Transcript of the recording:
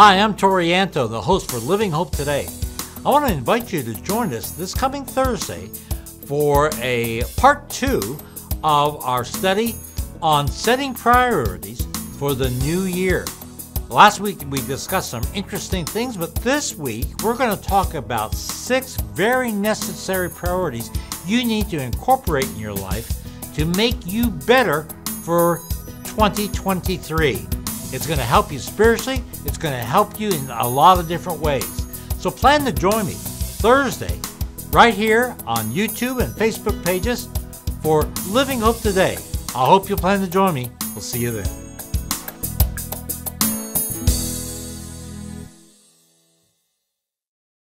Hi, I'm Torrey Antone, the host for Living Hope Today. I want to invite you to join us this coming Thursday for a part two of our study on setting priorities for the new year. Last week we discussed some interesting things, but this week we're going to talk about six very necessary priorities you need to incorporate in your life to make you better for 2023. It's going to help you spiritually, it's going to help you in a lot of different ways. So plan to join me Thursday right here on YouTube and Facebook pages for Living Hope Today. I hope you'll plan to join me. We'll see you then.